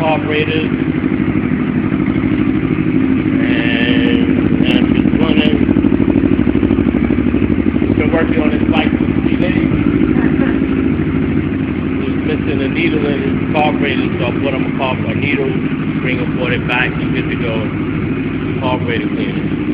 carburetors. And I'm just running. Been working on his bike for three days. He's missing a needle in his carburetor, so I put him a, a needle, bring him, brought it back, he's good to go. Carburetor cleaner.